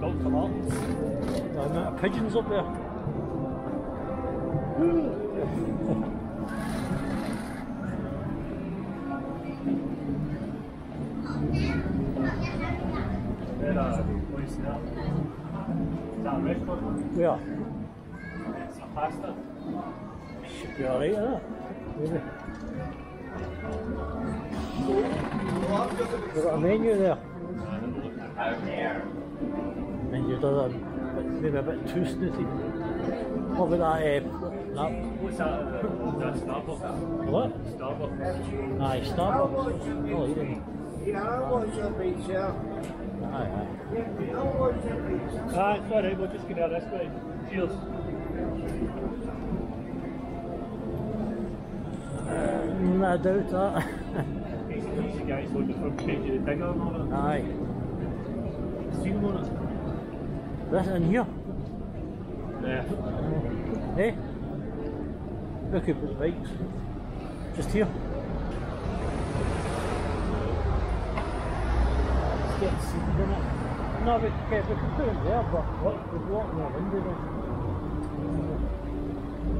Don't come out. Down there, pigeons up there. that a? Yeah. It's a pasta. Should be alright, huh? Maybe. We've got a menu there. Menu does a bit, maybe a bit too snooty. What about that? Uh, that What's that? Uh, that's Starbucks. what? Starbucks. Aye, Starbucks. Oh, you didn't. Yeah, I want your pizza. Aye, aye. I want your pizza. It's alright, we'll just get out this way. Cheers. I doubt that. Easy guys looking for the Digger and all that. aye. Seen him on it? This in here. Yeah. Eh? We could put the bikes. Just here. Let's get seated in it. No, we, okay, we could put it there, but what, we're blocking our window then.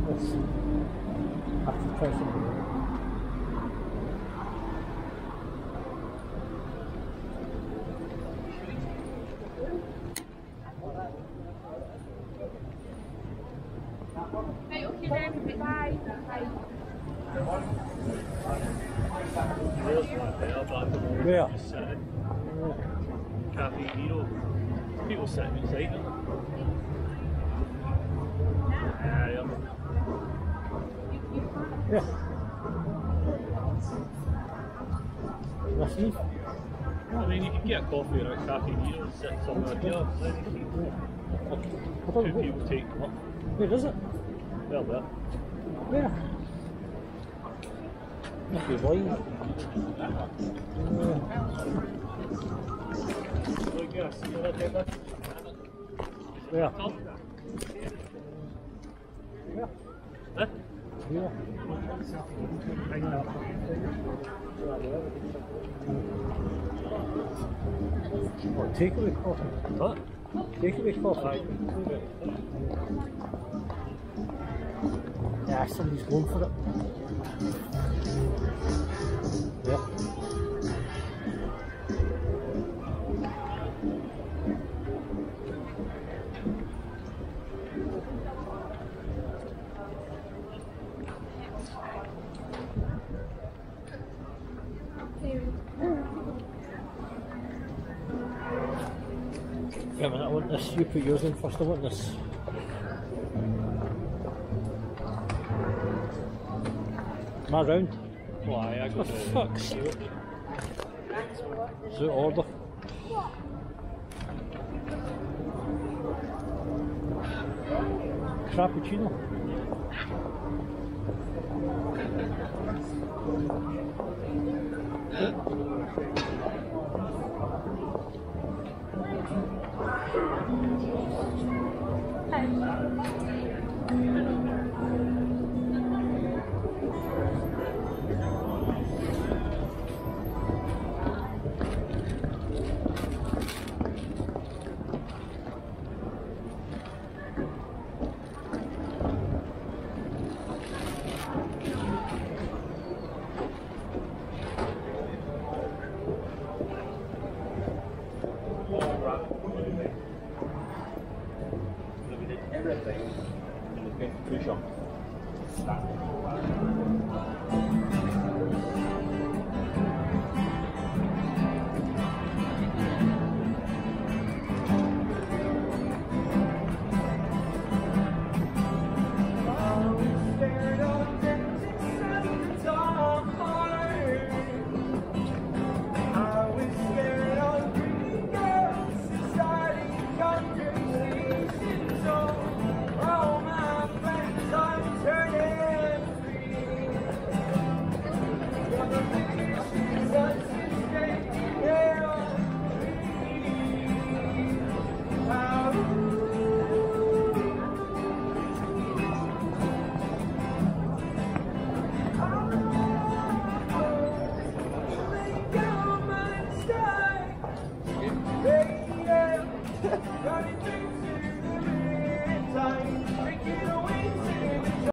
Let's see. I have to try something. There's one there, but Where? just. Caffè Nero. People sitting inside them. Yeah, yeah. Yeah. I mean, you can get a coffee or a Caffè Nero and sit somewhere here. Don't Two people take Where is it? well there. Where? Must be blind. Look, yeah, see you later. Where? Tom? Where? Huh? Here. Hang up. What, takeaway coffee? What? Takeaway coffee? Yeah, somebody's going Yeah. I want this. You put yours in first. I want this. Am I round? Why? I got the fuck's sake. So order. Frappuccino. everything. Okay, free.